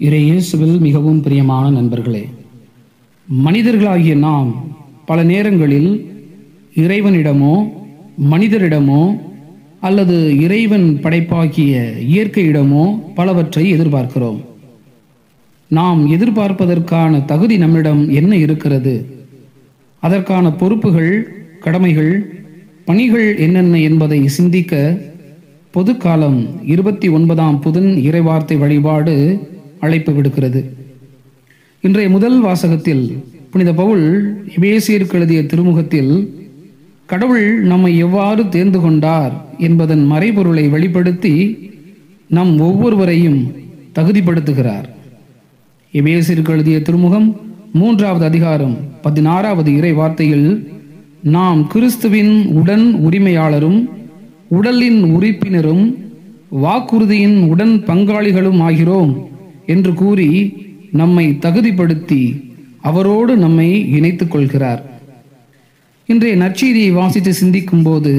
இறை இயேசுவில் மிகவும் பிரியமான நண்பர்களே மனிதர்களாகிய நாம் பல நேரங்களில் இறைவனிடமோ மனிதரிடமோ அல்லது இறைவன் படைப்பாக்கிய இயற்கையிடமோ பலவற்றை எதிர்பார்க்கிறோம். நாம் எதிர்பார்ப்பதற்கான தகுதி நம்மிடம் என்ன இருக்கிறது? அதற்கான பொறுப்புகள் கடமைகள் பணிகள் என்னென்ன என்பதை சிந்திக்க பொதுக்காலம் இருபத்தி ஒன்பதாம் புதன் இறைவார்த்தை வழிபாடு அழைப்பு விடுக்கிறது. இன்றைய முதல் வாசகத்தில் புனித பவுல் எபேசியருக்கு எழுதிய திருமுகத்தில் கடவுள் நம்மை எவ்வாறு தேர்ந்து கொண்டார் என்பதன் மறைபொருளை வெளிப்படுத்தி நம் ஒவ்வொருவரையும் தகுதிப்படுத்துகிறார். எபேசியருக்கு எழுதிய திருமுகம் மூன்றாவது அதிகாரம் பதினாறாவது இறை வார்த்தையில் நாம் கிறிஸ்துவின் உடன் உரிமையாளரும் உடலின் உறுப்பினரும் வாக்குறுதியின் உடன் பங்காளிகளும் ஆகிறோம். என்று கூறி நம்மை தகுதிப்படுத்தி அவரோடு நம்மை இணைத்துக் கொள்கிறார் இன்றைய நற்செய்தியை வாசித்து சிந்திக்கும் போது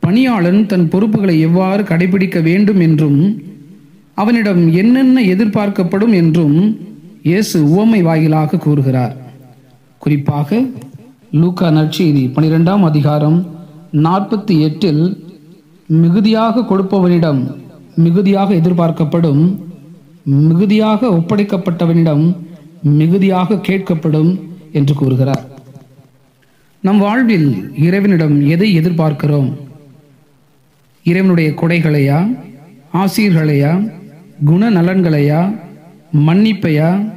பணியாளன் தன் பொறுப்புகளை எவ்வாறு கடைபிடிக்க வேண்டும் என்றும் அவனிடம் என்னென்ன எதிர்பார்க்கப்படும் என்றும் இயேசு உவமை வாயிலாக கூறுகிறார். குறிப்பாக லூக்கா நற்செய்தி பனிரெண்டாம் அதிகாரம் நாற்பத்தி எட்டில் மிகுதியாக கொடுப்பவனிடம் மிகுதியாக எதிர்பார்க்கப்படும் மிகுதியாக ஒப்படைக்கப்பட்டவனிடம் மிகுதியாக கேட்கப்படும் என்று கூறுகிறார். நம் வாழ்வில் இறைவனிடம் எதை எதிர்பார்க்கிறோம்? இறைவனுடைய கொடைகளையா? ஆசீர்களையா? குண நலன்களையா மன்னிப்பையா?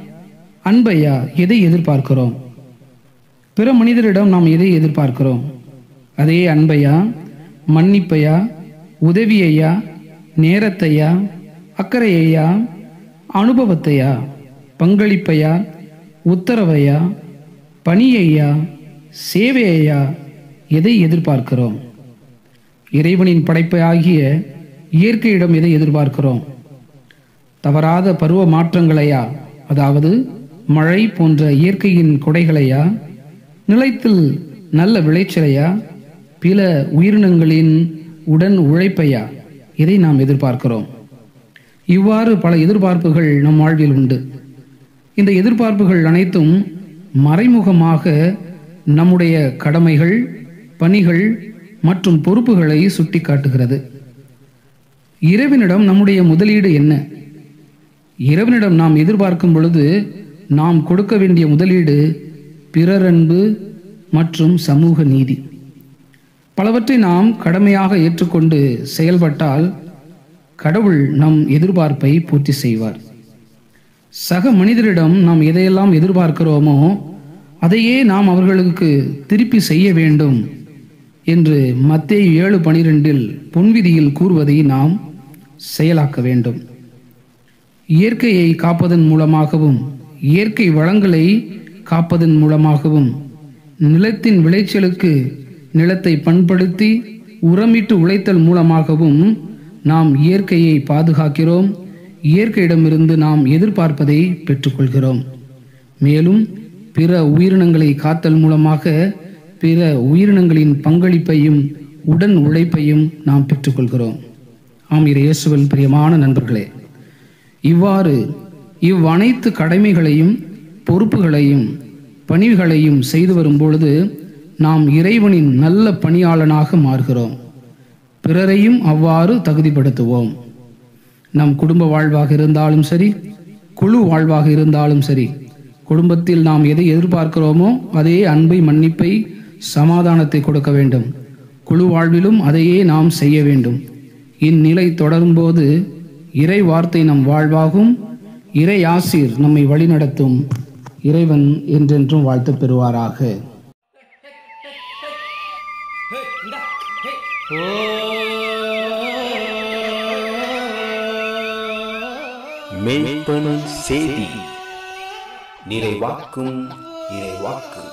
அன்பையா? எதை எதிர்பார்க்கிறோம்? பிற மனிதரிடம் நாம் எதை எதிர்பார்க்கிறோம்? அதே அன்பையா? மன்னிப்பையா? உதவியையா? நேரத்தையா? அக்கறையையா? அனுபவத்தையா? பங்களிப்பையா? உத்தரவையா? பணியையா? சேவையையா? எதை எதிர்பார்க்கிறோம்? இறைவனின் படைப்பை ஆகிய இயற்கையிடம் எதை எதிர்பார்க்கிறோம்? தவறாத பருவ மாற்றங்களையா? அதாவது மழை போன்ற இயற்கையின் கொடைகளையா? நிலைத்தில் நல்ல விளைச்சலையா? பிற உயிரினங்களின் உடன் உழைப்பையா? இதை நாம் எதிர்பார்க்கிறோம்? இவ்வாறு பல எதிர்பார்ப்புகள் நம் வாழ்வில் உண்டு. இந்த எதிர்பார்ப்புகள் அனைத்தும் மறைமுகமாக நம்முடைய கடமைகள் பணிகள் மற்றும் பொறுப்புகளை சுட்டிக்காட்டுகிறது. இரவினிடம் நம்முடைய முதலீடு என்ன? இரவினிடம் நாம் எதிர்பார்க்கும் பொழுது நாம் கொடுக்க வேண்டிய முதலீடு பிறரன்பு மற்றும் சமூக நீதி. பலவற்றை நாம் கடமையாக ஏற்றுக்கொண்டு செயல்பட்டால் கடவுள் நம் எதிர்பார்ப்பை பூர்த்தி செய்வார். சக மனிதரிடம் நாம் எதையெல்லாம் எதிர்பார்க்கிறோமோ அதையே நாம் அவர்களுக்கு திருப்பி செய்ய வேண்டும் என்று மத்திய ஏழு பனிரெண்டில் பொன்விதியில் கூறுவதை நாம் செயலாக்க வேண்டும். இயற்கையை காப்பதன் மூலமாகவும் இயற்கை வளங்களை காப்பதன் மூலமாகவும் நிலத்தின் விளைச்சலுக்கு நிலத்தை பண்படுத்தி உரமிட்டு உழைத்தல் மூலமாகவும் நாம் இயற்கையை பாதுகாக்கிறோம். இயற்கையிடமிருந்து நாம் எதிர்பார்ப்பதை பெற்றுக்கொள்கிறோம். மேலும் பிற உயிரினங்களை காத்தல் மூலமாக பிற உயிரினங்களின் பங்களிப்பையும் உடன் உழைப்பையும் நாம் பெற்றுக்கொள்கிறோம். ஆம் இறை பிரியமான நண்பர்களே இவ்வாறு இவ்வனைத்து கடமைகளையும் பொறுப்புகளையும் பணிவுகளையும் செய்து வரும் பொழுது நாம் இறைவனின் நல்ல பணியாளனாக மாறுகிறோம். பிறரையும் அவ்வாறு தகுதிப்படுத்துவோம். நம் குடும்ப வாழ்வாக இருந்தாலும் சரி குழு வாழ்வாக இருந்தாலும் சரி குடும்பத்தில் நாம் எதை எதிர்பார்க்கிறோமோ அதே அன்பை மன்னிப்பை சமாதானத்தை கொடுக்க வேண்டும். குழு வாழ்விலும் அதையே நாம் செய்ய வேண்டும். இந்நிலை தொடரும்போது இறை வார்த்தை நம் வாழ்வாகும் இறை ஆசிர் நம்மை வழிநடத்தும். இறைவன் என்றென்றும் வாழ்த்து பெறுவாராக. மெய்ப்பனும் செய்தி நிறைவாக்கும் இறைவாக்கு